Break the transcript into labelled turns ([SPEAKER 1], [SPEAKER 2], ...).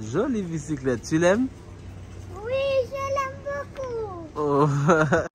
[SPEAKER 1] Jolie bicyclette, tu l'aimes?
[SPEAKER 2] Oui, je l'aime beaucoup.
[SPEAKER 1] Oh.